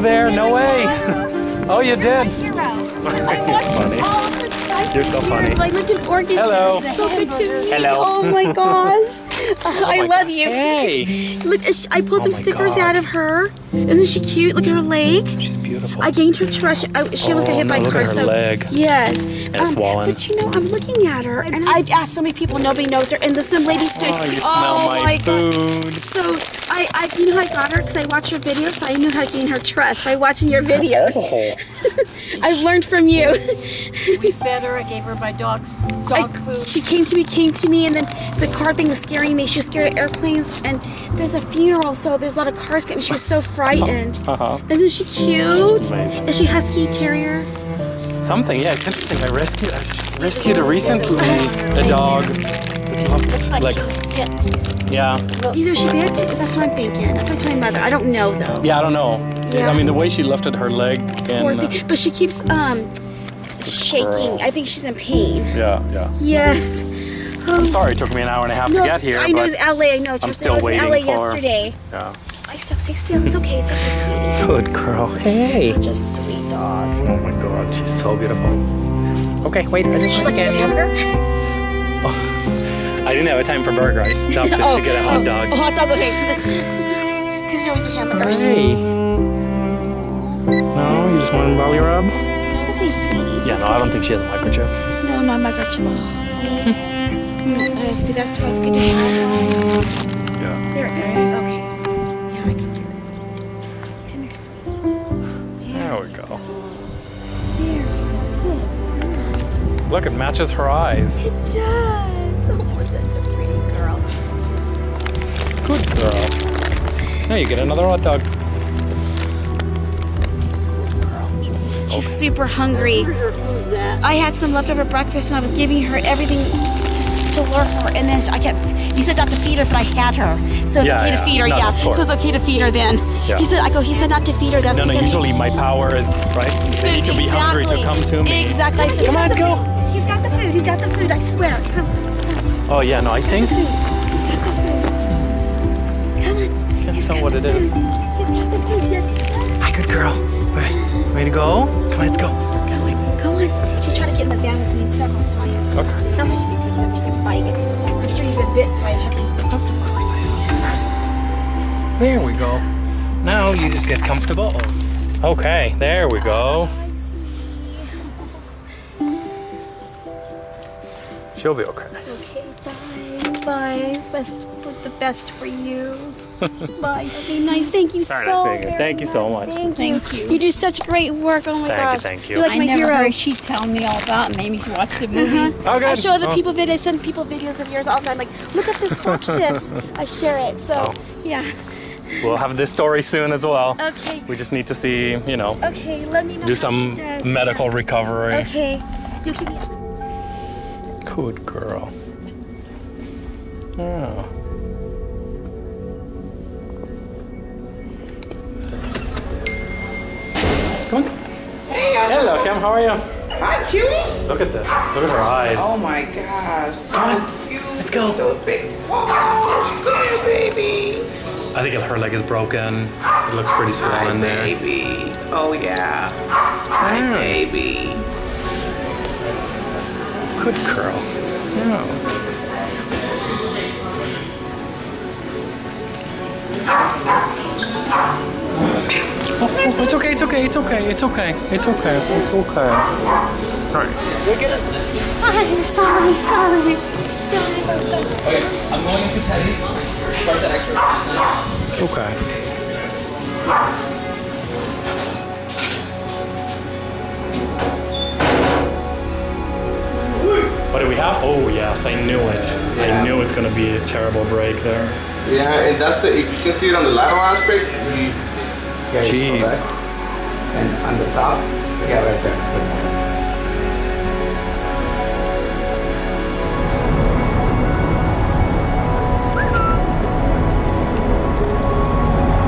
there. No way. oh, you did. Hero. I You're watched funny. all of her life You're so years. funny. I lived in Oregon. Hello. She so good to me. Hello. Oh my gosh. I my love God. you. Hey. Look, I pulled Oh some my stickers God. out of her. Isn't she cute? Look at her leg. She's beautiful. I gained her trust. I, she almost Oh, got hit no, by a look car. at her so leg. yes, Um, swollen. But you know, I'm looking at her, and I've asked so many people. Nobody knows her, and the some lady said, Oh, you smell my God." food. So I, I, you know I got her because I watched your videos. So I knew how to gain her trust by watching your videos. Oh. I've learned from you. We fed her. I gave her my dog's dog I- food. She came to me, came to me, and then the car thing was scaring me. She was scared of airplanes, and there's a funeral, so there's a lot of cars getting. She was so frightened. Uh-huh. Isn't she cute? She's amazing. Is she husky terrier? Something, yeah, it's interesting. I rescued, I rescued recently a dog. It looks like, like, she bit. yeah, Either she bit. That's what I'm thinking. That's what I told my mother. I don't know though. yeah, I don't know. Yeah. I mean, the way she lifted her leg and, uh, thing. But she keeps um shaking. Girl. I think she's in pain. yeah, yeah. Yes. I'm sorry it took me an hour and a half No, to get here, I know but it's LA. I know. I'm Trust me, still I was waiting in LA for- yesterday. yeah. Stay still. Stay still. It's okay. It's okay, sweetie. Good girl. Hey. Such a sweet dog. Oh my god, she's so beautiful. Okay, wait, I just She's like a scan you. hamburger. I didn't have a time for burger. I stopped to, to get a hot dog. Oh, hot dog. Okay. Because you're always with hamburgers. Hey. No, you just want a belly rub? It's okay, sweetie. It's Yeah, no, I don't think she has a microchip. No, not microchip. See? Mm, uh, see, that's why it's good to have. Yeah. There it goes. Okay. Yeah, I can do it. Come here, sweetie. There we go. There. Good. Look, it matches her eyes. It does. Oh, such a pretty girl. Good girl. Now you get another hot dog. She's super hungry. I had some leftover breakfast and I was giving her everything just to lure her. And then I kept, you said not to feed her, but I had her. So it's Yeah, okay yeah. to feed her, No, yeah. So it's okay to feed her then. Yeah. He said, I go, he said not to feed her. That's No, no, usually my power is, right? They need to be hungry to come to me. Exactly. I said, Come on, let's go." food. He's got the food. He's got the food. I swear. Come. Oh, yeah, no, I think. He's got the food. Come on. Can't He's tell got what the it is. He's got the food. Yes, he. Hi, good girl. Right. Ready to go? Come on, let's go. Go on. Go on. She's trying to get in the van with me several times. Okay. How much is it that they can bite it? I'm sure you've been bit by a heavy. Of course I am. There we go. Now you just get comfortable. Okay, there we go. Oh, She'll be okay. Okay, bye. Bye. Best put the best for you. bye. See, nice. Thank you Very so nice meeting you. very Thank you so much. Thank, Thank you. you. You do such great work. Oh my Thank you, gosh. thank you. You're like I my never hero. heard she telling me all about it. Made me watch the movie. Uh-huh. Oh, good. I show other Oh. people videos. I send people videos of yours all the time. Like, look at this. Watch this. I share it. So, Oh. yeah. We'll have this story soon as well. Okay. We just need to see, you know, Okay. Let me know. do how some she does. medical recovery. Okay. You keep me. Good girl. Oh. Come on. Hey, Hello, Kim. How are you? Hi, cutie. Look at this. Look at her eyes. Oh my gosh, so Come on, cute. let's go. Those big paws. Come here, baby. I think her leg is broken. It looks pretty Hi, swollen there. baby. Oh yeah. Hi, Mm. baby. Good girl. Yeah. Oh, oh, it's okay, it's okay, it's okay, it's okay, it's okay, it's okay. All right. We get it. I'm sorry. Sorry. Sorry. Okay, I'm going to Teddy. Start the exercise. It's okay. What do we have? Oh yes, I knew it. I knew it's gonna be a terrible break there. Yeah, and that's the, if you can see it on the lateral aspect, we, yeah, just go Jeez. back. And on the top, yeah, right there.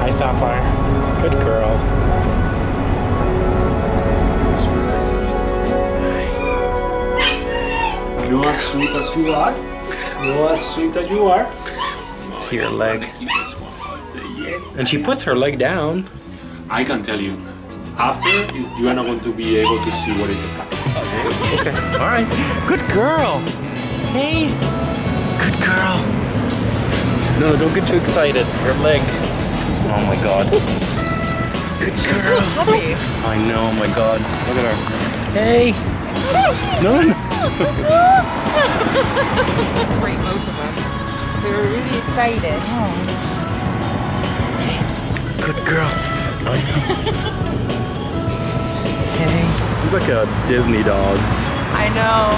Hi Sapphire. Good girl. You're as sweet as you are. You're as sweet as you are. See your leg. You just want to say yes. And she puts her leg down. I can tell you. After, is you are not going to be able to see what is the plan. Okay. okay. All right. Good girl. Hey. Good girl. No, don't get too excited. Her leg. Oh my god. Good girl. I know. Oh my god. Look at her. Hey. No, no. Great, most of them. They were really excited. Good girl. I know. Hey. She's like a Disney dog. I know.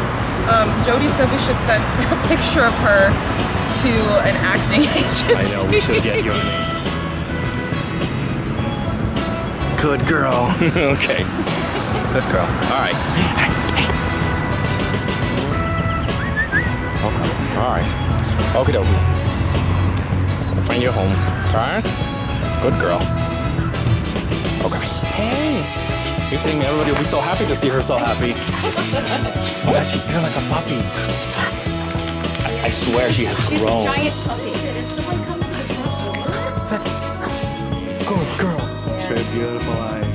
Um, Jody said we should send a picture of her to an acting agency. I know. We should get your name. Good girl. okay. Good girl. All right. Hey, hey. Okay. All right. Okie dokie. Find your home. All right. Good girl. Okay. Hey. You think everybody will be so happy to see her so happy? oh, God, she's kind like a puppy. I, I swear she has grown. She's a giant puppy. Good girl. Very beautiful eyes.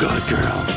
Good girl.